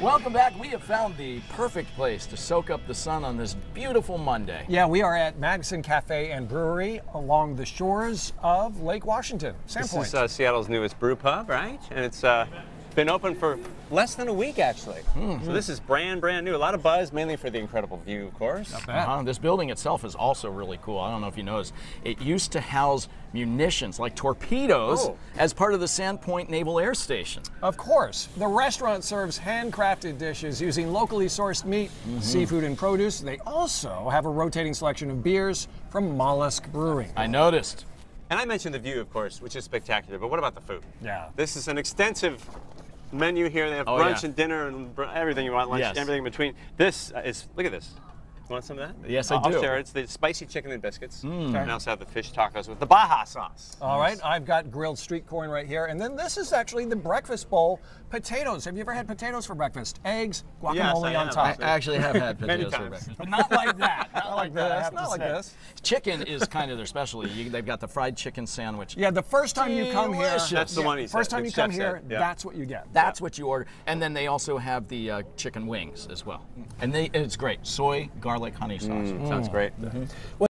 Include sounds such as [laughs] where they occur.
Welcome back. We have found the perfect place to soak up the sun on this beautiful Monday. Yeah, we are at Magnuson Cafe and Brewery along the shores of Lake Washington, This is uh, Seattle's newest brew pub, right? And it's uh, been open for less than a week, actually. So this is brand, brand new. A lot of buzz, mainly for the incredible view, of course. Uh-huh. This building itself is also really cool. I don't know if you noticed. It used to house munitions like torpedoes Oh. as part of the Sand Point Naval Air Station. Of course, the restaurant serves handcrafted dishes using locally sourced meat, Mm-hmm. seafood, and produce. They also have a rotating selection of beers from Mollusk Brewing. I noticed. And I mentioned the view, of course, which is spectacular. But what about the food? Yeah. This is an extensive menu here. They have Oh, brunch yeah. and dinner and br- everything you want, lunch, Yes. everything in between. This is, look at this. You want some of that? Yes, I I'll do. share. It's the spicy chicken and biscuits. Mm. And I also have the fish tacos with the Baja sauce. All right, I've got grilled street corn right here. And then this is actually the breakfast bowl potatoes. Have you ever had potatoes for breakfast? Eggs, guacamole Yes, I on have. top. I actually have had [laughs] potatoes for breakfast, but not like that. Not [laughs] like that. I this, not like say. this. Chicken is kind of their specialty. You, they've got the fried chicken sandwich. Yeah, the first time you come here, Delicious. That's the one he First time the you come here, yeah. that's what you get. That's what you order. And then they also have the uh, chicken wings as well. And they, it's great. Soy, garlic, honey sauce. Mm. Sounds mm. great. Mm-hmm.